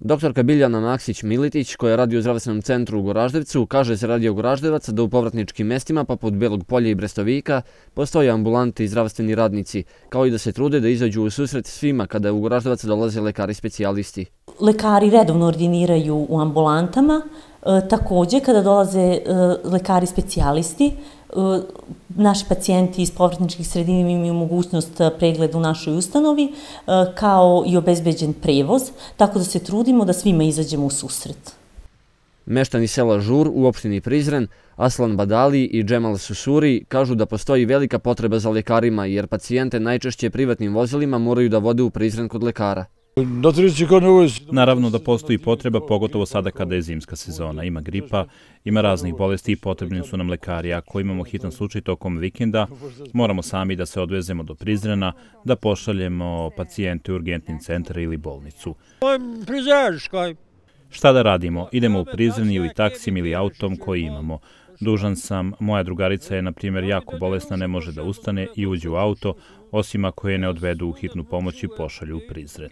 Doktorka Biljana Maksić-Militić, koja radi u zdravstvenom centru u Goraždevcu, kaže se radio Goraždevac da u povratničkim mestima, poput Belog polja i Brestovika, postoje ambulanti i zdravstveni radnici, kao i da se trude da izađu u susret svima kada u Goraždevac dolaze lekari specijalisti. Lekari redovno ordiniraju u ambulantama, E, također kada dolaze e, lekari specijalisti, e, naši pacijenti iz povratničkih sredina imaju mogućnost pregleda u našoj ustanovi, kao i obezbeđen prevoz, tako da se trudimo da svima izađemo u susret. Meštani sela Žur u opštini Prizren, Aslan Badali i Džemal Susuri kažu da postoji velika potreba za lekarima jer pacijente najčešće privatnim vozilima moraju da vode u Prizren kod lekara. Naravno da postoji potreba, pogotovo sada kada je zimska sezona. Ima gripa, ima raznih bolesti i potrebni su nam lekari. Ako imamo hitan slučaj tokom vikenda, moramo sami da se odvezemo do Prizrena, da pošaljemo pacijente u urgentni centar ili bolnicu. Šta da radimo? Idemo u Prizren ili taksim ili autom koji imamo. Dužan sam, moja drugarica je, na primjer, jako bolesna, ne može da ustane i uđe u auto, osim ako je ne odvedu u hitnu pomoć i pošalju u Prizren.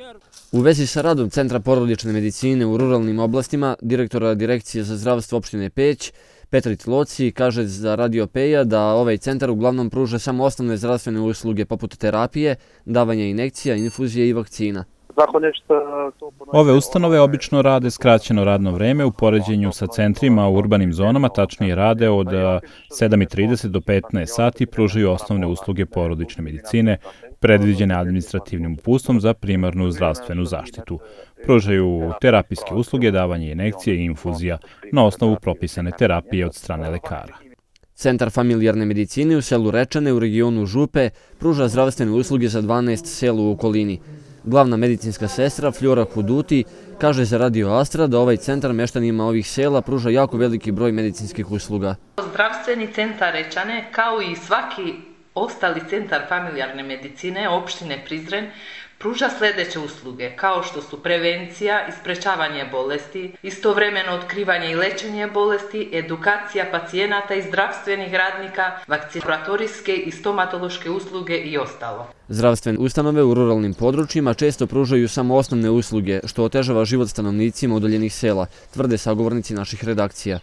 U vezi sa radom Centra porodične medicine u ruralnim oblastima, direktora Direkcije za zdravstvo opštine Peć, Petar Loci, kaže za Radio Peja da ovaj centar uglavnom pruža samo osnovne zdravstvene usluge poput terapije, davanja inekcija, infuzije i vakcina. Ove ustanove obično rade skraćeno radno vreme u poređenju sa centrima u urbanim zonama, tačnije rade od 7.30 do 15 sati, pružaju osnovne usluge porodične medicine, predviđene administrativnim upustom za primarnu zdravstvenu zaštitu. Pružaju terapijske usluge, davanje inekcije i infuzija na osnovu propisane terapije od strane lekara. Centar familijarne medicine u selu Rečane u regionu Župe pruža zdravstvene usluge za 12 selu u okolini. Glavna medicinska sestra Fljora Huduti kaže za Radio Astra da ovaj centar meštanima ovih sela pruža jako veliki broj medicinskih usluga. Zdravstveni centar Rečane, kao i svaki ostali centar familijarne medicine opštine Prizren, pruža sljedeće usluge, kao što su prevencija i sprečavanje bolesti, istovremeno otkrivanje i lečenje bolesti, edukacija pacijenata i zdravstvenih radnika, vakcinatorijske i stomatološke usluge i ostalo. Zdravstvene ustanove u ruralnim područjima često pružaju samo osnovne usluge, što otežava život stanovnicima udaljenih sela, tvrde sagovornici naših redakcija.